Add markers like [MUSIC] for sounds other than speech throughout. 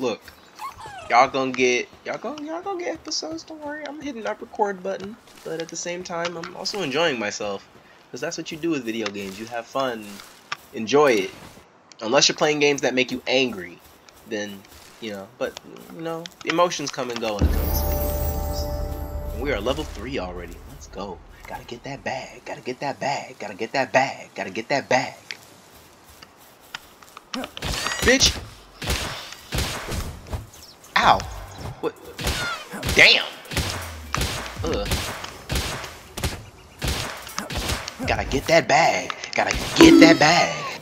look, y'all gonna get y'all gonna y'all gonna get episodes. Don't worry, I'm hitting that record button, but at the same time, I'm also enjoying myself because that's what you do with video games. You have fun, enjoy it. Unless you're playing games that make you angry, then you know. But you know, emotions come and go when it comes. To we are level three already. Let's go. Gotta get that bag. Gotta get that bag. Gotta get that bag. Gotta get that bag. Bitch! Ow! What? Damn! Ugh. Gotta get that bag. Gotta get that bag.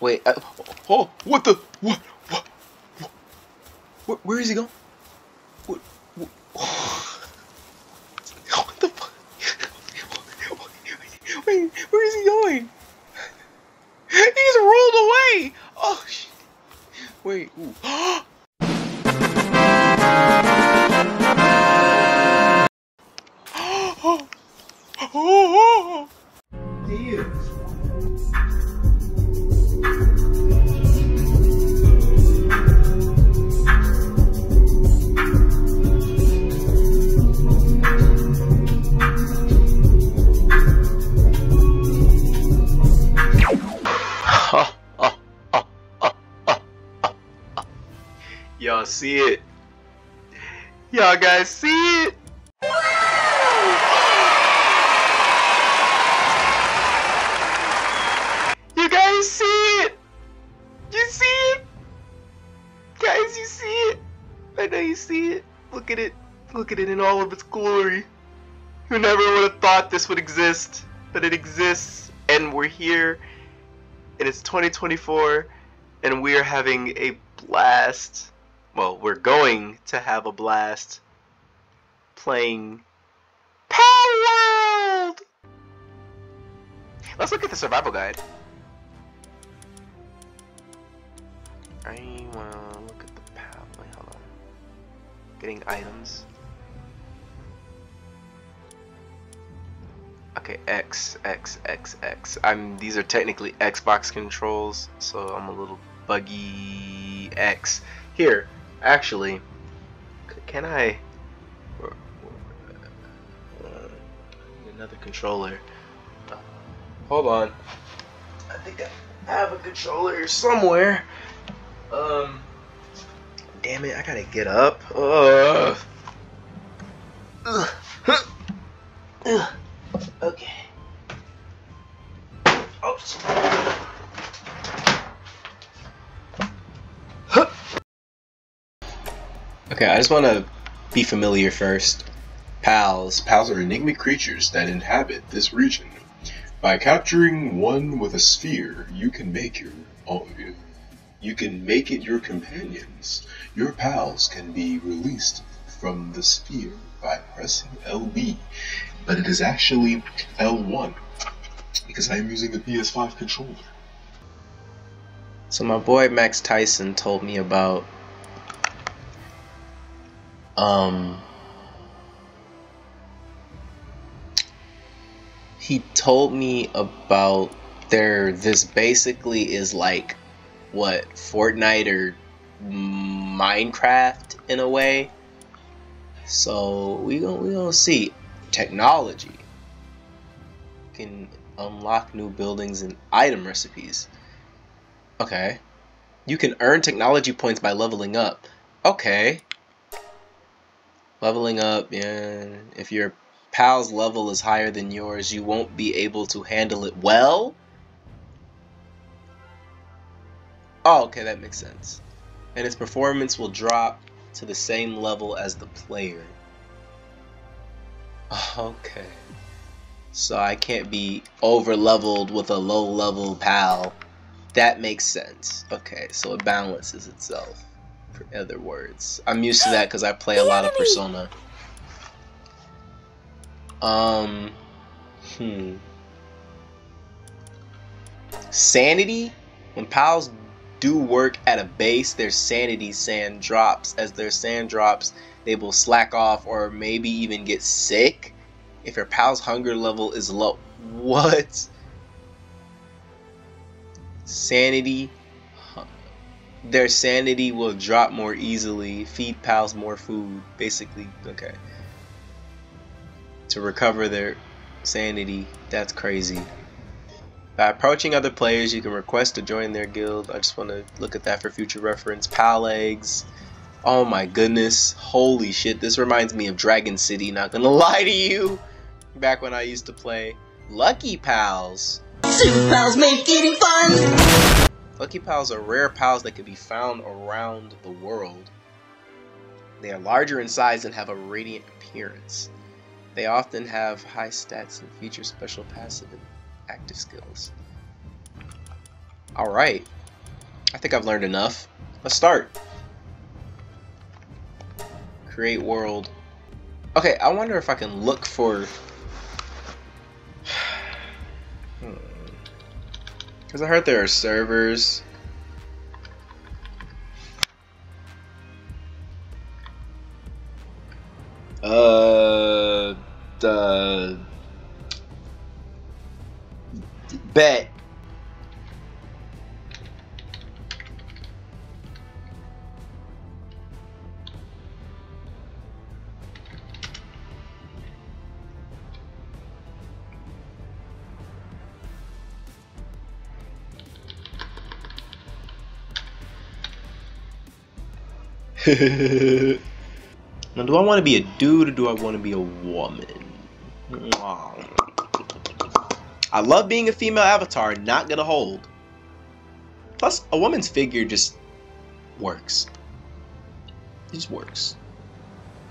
Wait, uh, oh, what the? What? What? what? Where is he going? What? What, what the? Wait, where is he going? He just rolled away! Oh, shit. Wait, ooh. [GASPS] Oh, See it? Y'all guys see it? You guys see it? You see it? Guys, you see it? I know you see it. Look at it. Look at it in all of its glory. Who never would have thought this would exist? But it exists, and we're here, and it's 2024, and we are having a blast well, we're going to have a blast playing Power World! Let's look at the survival guide. I wanna look at the power. Wait, hold on. Getting items. Okay, X, X, X, X. I'm. These are technically Xbox controls, so I'm a little buggy. X. Here, Actually, can I? Another controller. Uh, hold on. I think I have a controller somewhere. Um. Damn it! I gotta get up. Ugh. Ugh. Ugh. Okay. Oops. Okay, I just want to be familiar first. Pals. Pals are enigmatic creatures that inhabit this region. By capturing one with a sphere, you can make your oh, you can make it your companions. Your pals can be released from the sphere by pressing LB, but it is actually L1 because I am using a PS5 controller. So my boy Max Tyson told me about um, he told me about there. This basically is like what Fortnite or Minecraft in a way. So we gonna we gonna see technology can unlock new buildings and item recipes. Okay. You can earn technology points by leveling up. Okay. Leveling up, yeah. If your pal's level is higher than yours, you won't be able to handle it well. Oh, okay, that makes sense. And its performance will drop to the same level as the player. [LAUGHS] Okay. So I can't be over leveled with a low level pal. That makes sense. Okay, so it balances itself other words. I'm used to that because I play a lot of Persona. Um, hmm. Sanity? When pals do work at a base, their sanity sand drops. As their sand drops, they will slack off or maybe even get sick if your pal's hunger level is low. [LAUGHS] What? Sanity. Their sanity will drop more easily. Feed pals more food. Basically, okay. To recover their sanity. That's crazy. By approaching other players, you can request to join their guild. I just want to look at that for future reference. Pal eggs. Oh my goodness. Holy shit. This reminds me of Dragon City, not gonna [LAUGHS] lie to you. Back when I used to play. Lucky Pals. Super Pals make eating fun! Lucky Pals are rare pals that can be found around the world. They are larger in size and have a radiant appearance. They often have high stats and feature special passive and active skills. Alright. I think I've learned enough. Let's start. Create world. Okay, I wonder if I can look for... Because I heard there are servers. Uh, the bet. Now, do I want to be a dude or do I want to be a woman? I love being a female avatar, not gonna hold. Plus, a woman's figure just works. It just works.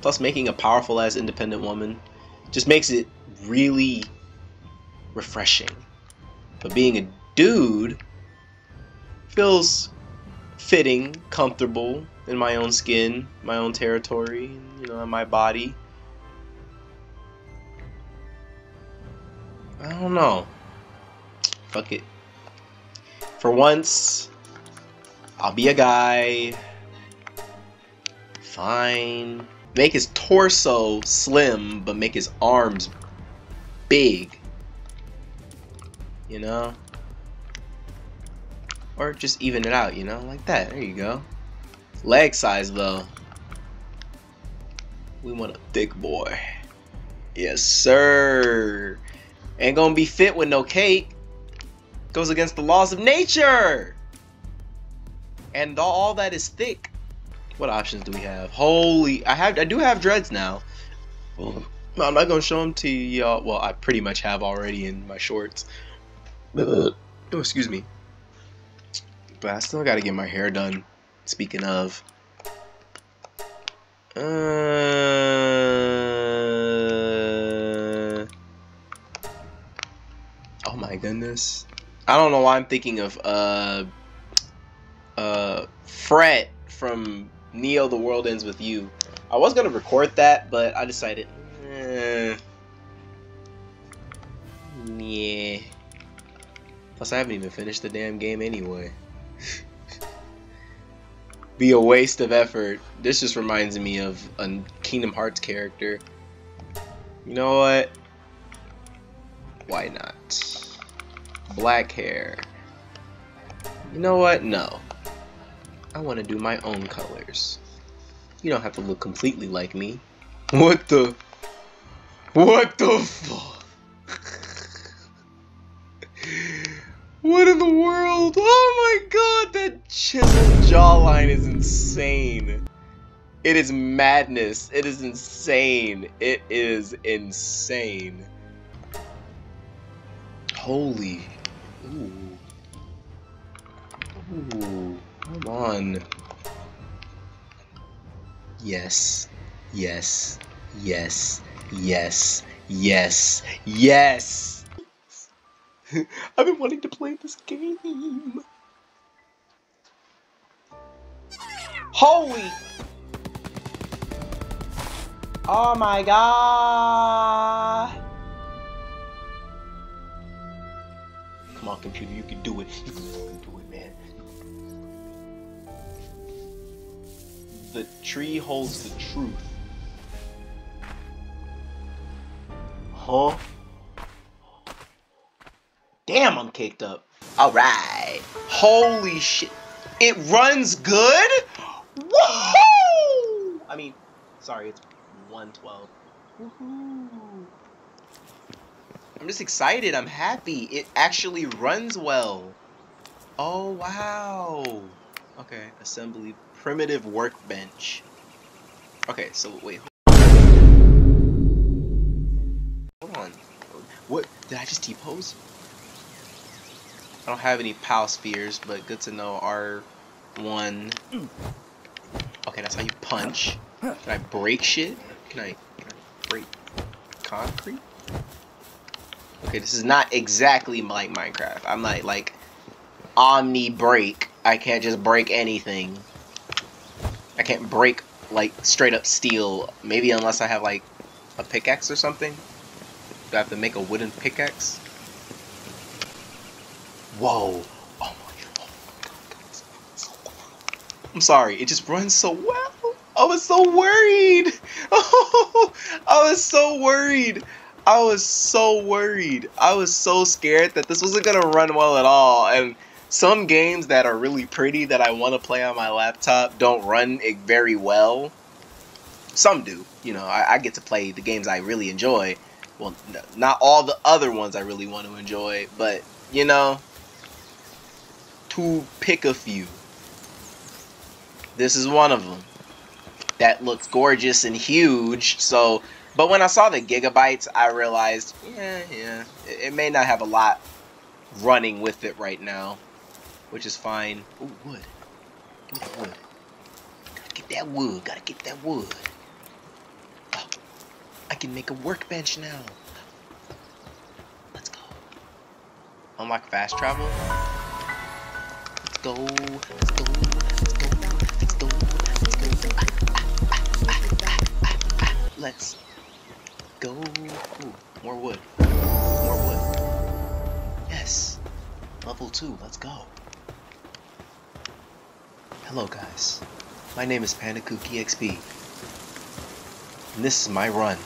Plus, making a powerful as independent woman just makes it really refreshing. But being a dude feels fitting, comfortable in my own skin, my own territory, you know, my body. I don't know. Fuck it. For once, I'll be a guy. Fine. Make his torso slim, but make his arms big. You know? Or just even it out, you know? Like that. There you go. Leg size, though. We want a thick boy. Yes, sir. Ain't gonna be fit with no cake. Goes against the laws of nature. And all that is thick. What options do we have? Holy, I have, I do have dreads now. I'm not gonna show them to y'all. Well, I pretty much have already in my shorts. [COUGHS] oh, excuse me. But I still gotta get my hair done. Speaking of. Uh, oh my goodness. I don't know why I'm thinking of uh uh Fret from Neo the World Ends With You. I was gonna record that, but I decided eh, yeah. Plus I haven't even finished the damn game anyway. Be a waste of effort. This just reminds me of a Kingdom Hearts character. You know what? Why not? Black hair. You know what? No. I want to do my own colors. You don't have to look completely like me. What the? What the fuck? Chiseled jawline is insane. It is madness. It is insane. It is insane. Holy. Ooh. Ooh. Come on. Yes. Yes. Yes. Yes. Yes. Yes. [LAUGHS] I've been wanting to play this game. Holy. Oh my god. Come on, computer, you can do it. You can do it, man. The tree holds the truth. Huh? Damn, I'm caked up. Alright. Holy shit. It runs good? Woohoo! I mean, sorry, it's 112. Woohoo. I'm just excited. I'm happy. It actually runs well. Oh, wow. Okay, assembly primitive workbench. Okay, so wait. Hold on. What? Did I just T-pose? I don't have any PAL spheres, but good to know R1. Okay, that's how you punch. Can I break shit? Can I, can I break concrete? Okay, this is not exactly like Minecraft. I'm like, like, omni break. I can't just break anything. I can't break, like, straight up steel. Maybe unless I have, like, a pickaxe or something. Do I have to make a wooden pickaxe? Whoa. Oh my, oh my god. I'm sorry, it just runs so well. I was so worried. Oh, [LAUGHS] I was so worried. I was so worried. I was so scared that this wasn't gonna run well at all. And some games that are really pretty that I want to play on my laptop don't run it very well. Some do. You know, I, I get to play the games I really enjoy. Well, n- not all the other ones I really want to enjoy, but you know, to pick a few. This is one of them. That looks gorgeous and huge. So, but when I saw the gigabytes, I realized, yeah, yeah, it, it may not have a lot running with it right now, which is fine. Ooh, wood. Give me that wood. Gotta get that wood. Gotta get that wood. Oh, I can make a workbench now. Let's go. Unlock fast travel. Let's go. Let's go. Let's go. Ooh, more wood. More wood. Yes. Level 2, let's go. Hello guys. My name is PandaKook EXP. And this is my run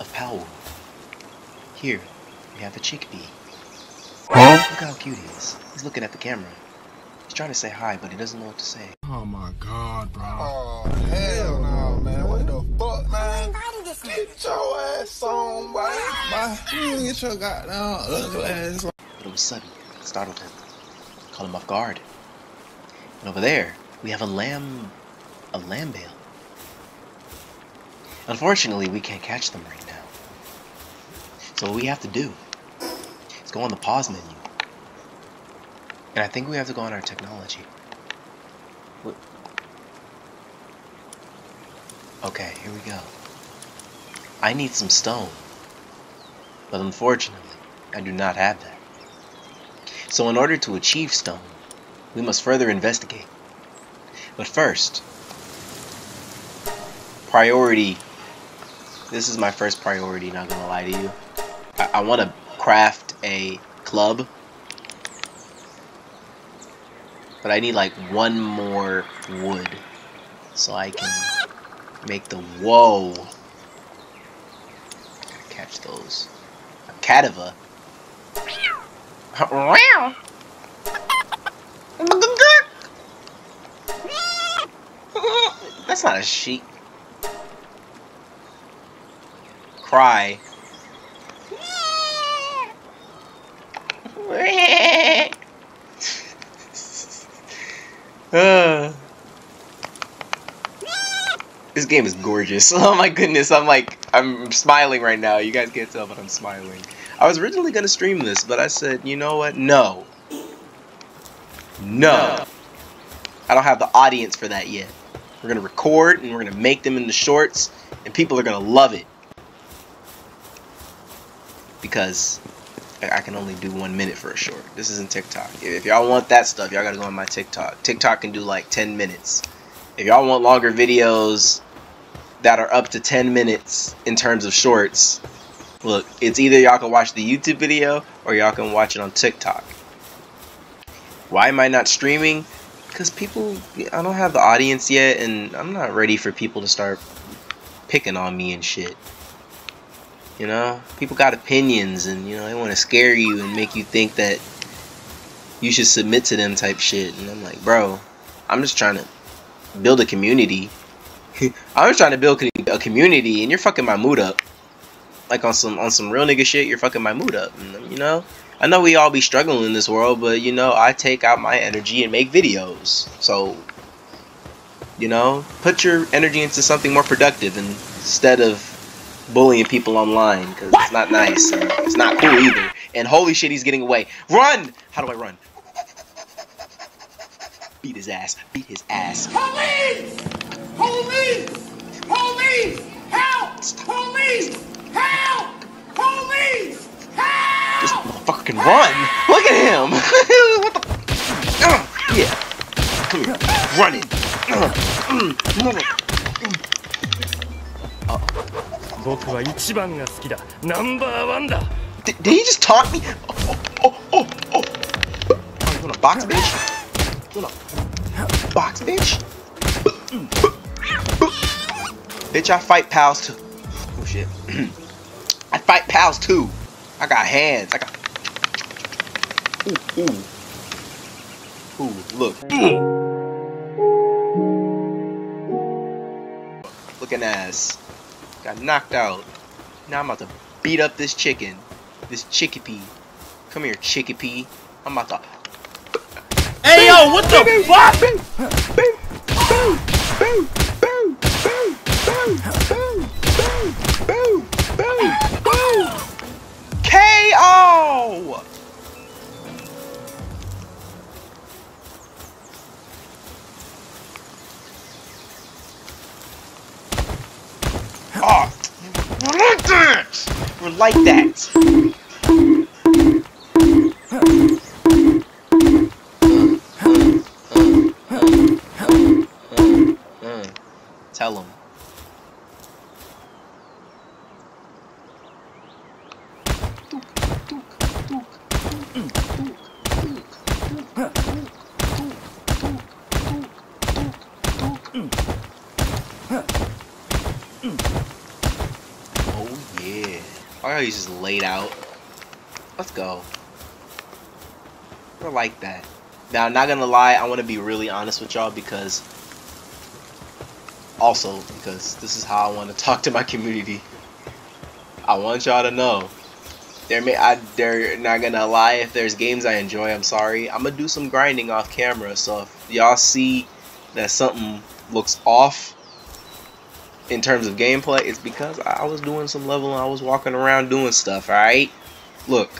of Palworld. Here, we have a Chikipi. Look how cute he is. He's looking at the camera. He's trying to say hi, but he doesn't know what to say. Oh my god, bro. Oh, hell ass on, boy. Bye. You get your goddamn ugly ass on. But it was sudden. It startled him. Caught him off guard. And over there, we have a lamb... a Lamball. Unfortunately, we can't catch them right now. So what we have to do is go on the pause menu. And I think we have to go on our technology. What? Okay, here we go. I need some stone. But unfortunately, I do not have that. So in order to achieve stone, we must further investigate. But first, priority. This is my first priority, not gonna lie to you. I, I want to craft a club. But I need like one more wood. So I can make the... Whoa! Catch those. A cadaver. [LAUGHS] That's not a sheep. Cry. [LAUGHS] Uh. This game is gorgeous. [LAUGHS] Oh my goodness, I'm like, I'm smiling right now. You guys can't tell, but I'm smiling. I was originally going to stream this, but I said, you know what? No. No. I don't have the audience for that yet. We're going to record, and we're going to make them into shorts, and people are going to love it. Because I can only do one minute for a short. This isn't TikTok. If y'all want that stuff, y'all got to go on my TikTok. TikTok can do like 10 minutes. If y'all want longer videos that are up to 10 minutes in terms of shorts, look, it's either y'all can watch the YouTube video or y'all can watch it on TikTok. Why am I not streaming? Because people, I don't have the audience yet, and I'm not ready for people to start picking on me and shit. You know, people got opinions, and you know they want to scare you and make you think that you should submit to them type shit. And I'm like, bro, I'm just trying to build a community. I'm just trying to build a community, and you're fucking my mood up. Like on some on some real nigga shit, you're fucking my mood up. You know, I know we all be struggling in this world, but you know, I take out my energy and make videos. So, you know, put your energy into something more productive instead of bullying people online because it's not nice. it's not cool either. And holy shit, he's getting away. Run! How do I run? Beat his ass. Beat his ass. Police! Police! Police! Help! Police! Help! Police! Help! This motherfucker can run. Look at him. [LAUGHS] what the? Uh, yeah. Come here. Running. Uh, mm, uh. 僕は一番が好きだ。ナンバーワンだ。Did, did he just taunt me? Oh, oh, oh, oh. Oh, you wanna box, bitch? Box, bitch? bitch, I fight pals too. Oh, shit. [CLEARS THROAT] I fight pals too. I got hands. I got. Ooh, ooh. Ooh, look. Looking ass. Got knocked out. Now I'm about to beat up this chicken. This Chikipi. Come here, Chikipi. I'm about to. Hey yo, what the fuck? KO! Oh, like that! We're like that. Tell him. Oh yeah. Oh, he's just laid out. Let's go. I like that. Now, I'm not gonna lie, I want to be really honest with y'all because also because this is how I want to [LAUGHS] talk to my community. I want y'all to know. There may I they're not gonna lie if there's games I enjoy, I'm sorry. I'm gonna do some grinding off camera, so if y'all see that something looks off in terms of gameplay, it's because I was doing some leveling, I was walking around doing stuff, alright? Look.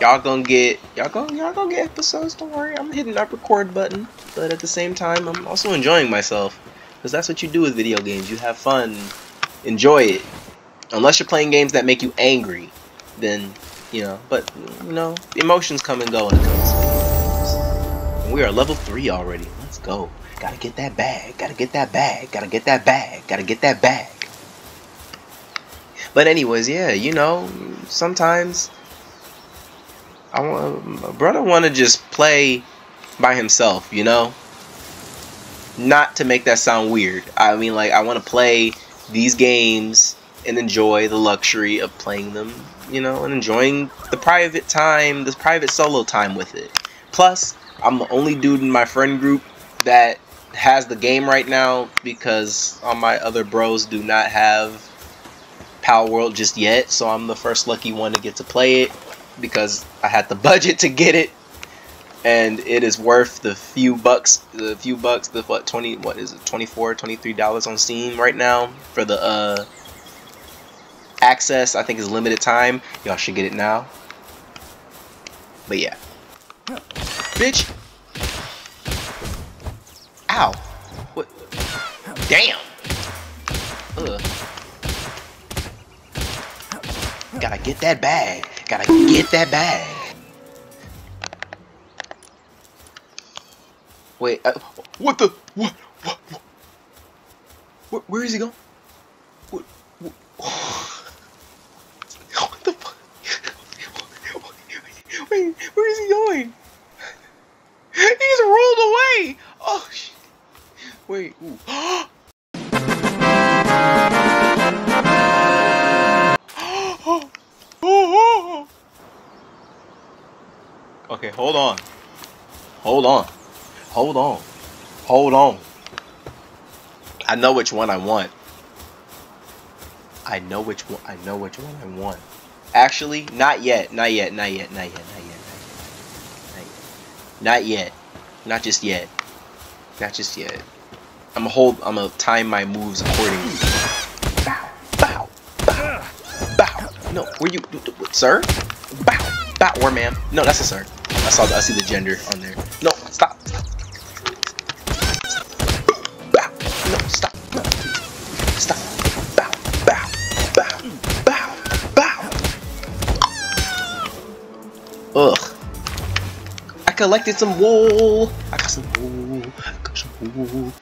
Y'all gonna get y'all gonna y'all gonna get episodes, don't worry. I'm hitting that record button. But at the same time I'm also enjoying myself. Because that's what you do with video games. You have fun. Enjoy it. Unless you're playing games that make you angry. Then, you know, but, you know, emotions come and go when it comes. We are level 3 already. Let's go. Gotta get that bag. Gotta get that bag. Gotta get that bag. Gotta get that bag. But anyways, yeah, you know, sometimes I want my brother want to just play by himself, you know? not to make that sound weird. I mean, like, I want to play these games and enjoy the luxury of playing them, you know, and enjoying the private time, this private solo time with it. Plus, I'm the only dude in my friend group that has the game right now because all my other bros do not have Palworld just yet, so I'm the first lucky one to get to play it because I had the [LAUGHS] budget to get it. And it is worth the few bucks the few bucks the what 20 what is it 24 23 dollars on steam right now for the uh access. I think is limited time. Y'all should get it now. But yeah. Bitch ow what damn Ugh. gotta get that bag gotta get that bag Wait, uh, what the? What? What? what? Where, where is he going? What, what, what the fuck? Wait, where is he going? He just rolled away! Oh, shit. Wait. [GASPS] Okay, hold on. Hold on. Hold on. Hold on. I know which one I want. I know which one I know which one I want. Actually, not yet. Not yet. Not yet. Not yet. Not yet. Not yet. Not yet. Not just yet. Not just yet. I'm gonna hold. I'm gonna time my moves accordingly. Bow. Bow. Bow. Bow. No, where you, sir? Bow. Bow. Or ma'am? No, that's a sir. I saw. The, I see the gender on there. No, stop. Bow. No, stop. Stop. Bow. Bow. Bow. Bow. Bow. Ugh. I collected some wool. I got some wool. I got some wool.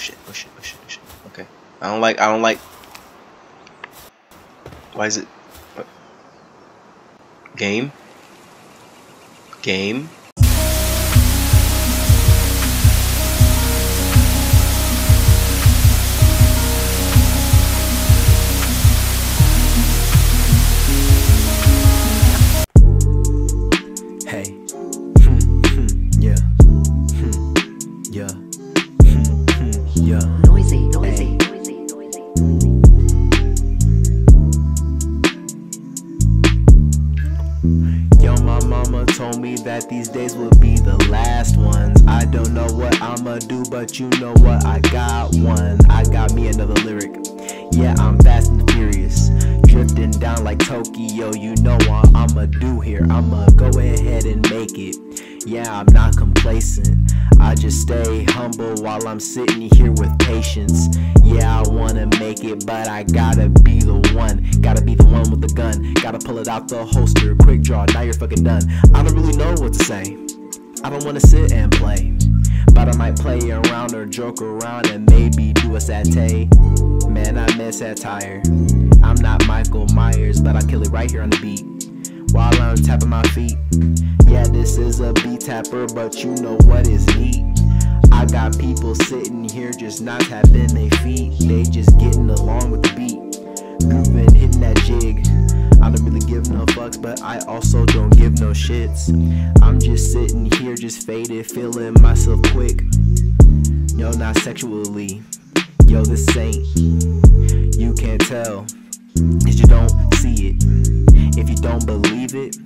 Shit. Oh shit. Oh shit. Oh shit. Okay. I don't like. I don't like. Why is it? What? Game. Game. I'ma go ahead and make it. Yeah, I'm not complacent. I just stay humble while I'm sitting here with patience. Yeah, I wanna make it, but I gotta be the one. Gotta be the one with the gun. Gotta pull it out the holster. Quick draw, now you're fucking done. I don't really know what to say. I don't wanna sit and play. But I might play around or joke around and maybe do a satay. Man, I miss satire. I'm not Michael Myers, but I kill it right here on the beat. While I'm tapping my feet. Yeah, this is a beat tapper, but you know what is neat. I got people sitting here just not tapping their feet. They just getting along with the beat. Grooving, hitting that jig. I don't really give no fucks, but I also don't give no shits. I'm just sitting here, just faded, feeling myself quick. Yo, not sexually. Yo, this ain't. You can't tell. Cause you don't see it. If you don't believe it,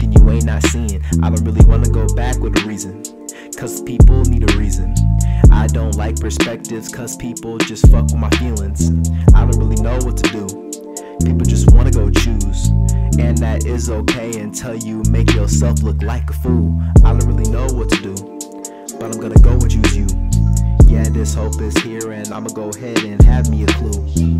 then you ain't not seeing. I don't really wanna go back with a reason. Cause people need a reason. I don't like perspectives cause people just fuck with my feelings. I don't really know what to do. People just wanna go choose. And that is okay until you make yourself look like a fool. I don't really know what to do. But I'm gonna go and choose you. Yeah, this hope is here and I'ma go ahead and have me a clue.